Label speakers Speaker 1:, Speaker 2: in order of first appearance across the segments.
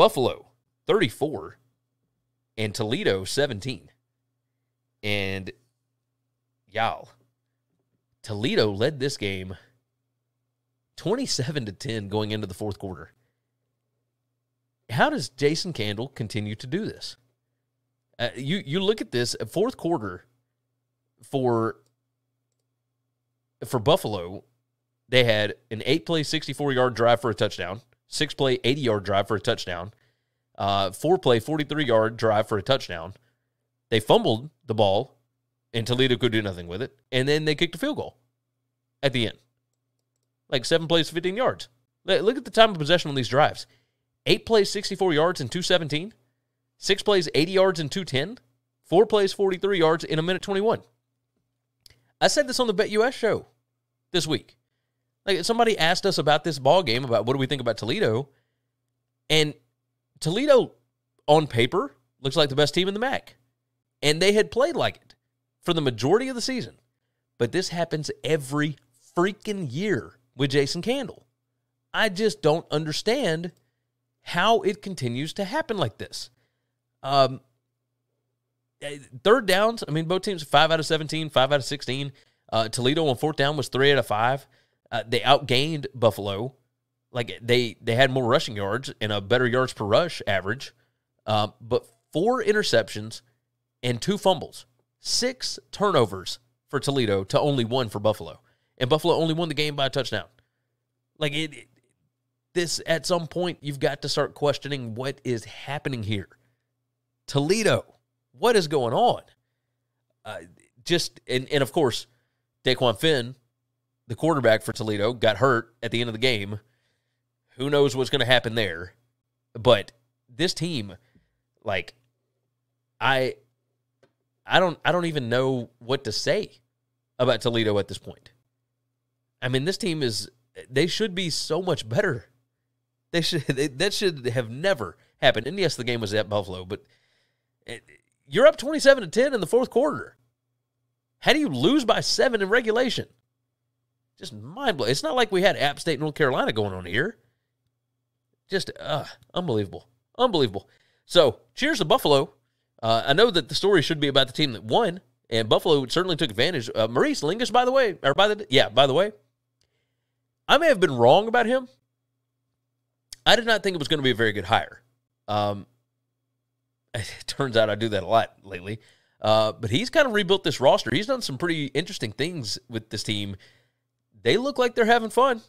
Speaker 1: Buffalo 34 and Toledo 17. And y'all, Toledo led this game 27 to 10 going into the fourth quarter. How does Jason Candle continue to do this? Uh, you you look at this fourth quarter for for Buffalo, they had an eight play, 64 yard drive for a touchdown, six play, 80 yard drive for a touchdown, uh, four play, 43 yard drive for a touchdown. They fumbled the ball, and Toledo could do nothing with it. And then they kicked a field goal at the end. Like seven plays, 15 yards. Look at the time of possession on these drives eight plays, 64 yards and 217, six plays, 80 yards and 210, four plays, 43 yards in a minute 21. I said this on the BetUS show this week. Like somebody asked us about this ball game, about what do we think about Toledo, and Toledo on paper looks like the best team in the MAC, and they had played like it for the majority of the season. But this happens every freaking year with Jason Candle. I just don't understand how it continues to happen like this. Um, eh, third downs, I mean, both teams five out of 17, five out of 16. Uh, Toledo on fourth down was three out of five. Uh, they outgained Buffalo. Like they they had more rushing yards and a better yards per rush average, uh, but four interceptions and two fumbles, six turnovers for Toledo to only one for Buffalo, and Buffalo only won the game by a touchdown. Like it, it this at some point you've got to start questioning what is happening here. Toledo, what is going on? Uh, just and, and of course, Dequan Finn, the quarterback for Toledo, got hurt at the end of the game. Who knows what's going to happen there? But this team, like, I, I don't, I don't even know what to say about Toledo at this point. I mean, this team is, they should be so much better they should they, that should have never happened. And yes, the game was at Buffalo, but it, you're up 27 to 10 in the fourth quarter. How do you lose by seven in regulation? Just mind blowing. It's not like we had App State, North Carolina going on here. Just uh, unbelievable, unbelievable. So, cheers to Buffalo. Uh, I know that the story should be about the team that won, and Buffalo certainly took advantage. Uh, Maurice Linguist, by the way, or by the yeah, by the way, I may have been wrong about him. I did not think it was going to be a very good hire. Um, it turns out I do that a lot lately. Uh, but he's kind of rebuilt this roster. He's done some pretty interesting things with this team. They look like they're having fun.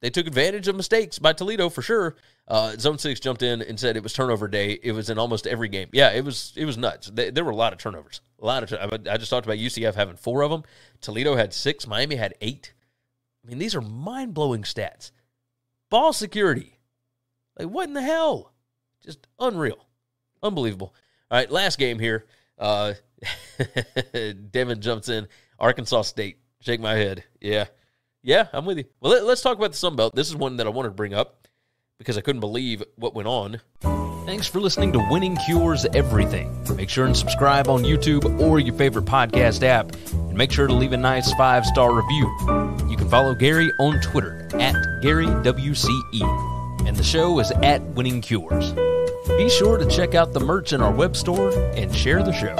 Speaker 1: They took advantage of mistakes by Toledo for sure. Uh, Zone Six jumped in and said it was turnover day. It was in almost every game. Yeah, it was. It was nuts. They, there were a lot of turnovers. A lot of. I just talked about UCF having four of them. Toledo had six. Miami had eight. I mean, these are mind blowing stats. Ball security. Like, what in the hell? Just unreal. Unbelievable. All right, last game here. Uh, Devin jumps in. Arkansas State. Shake my head. Yeah. Yeah, I'm with you. Well, let, us talk about the Sun Belt. This is one that I wanted to bring up because I couldn't believe what went on. Thanks for listening to Winning Cures Everything. Make sure and subscribe on YouTube or your favorite podcast app. And make sure to leave a nice five star review. You can follow Gary on Twitter at GaryWCE and the show is at Winning Cures. Be sure to check out the merch in our web store and share the show.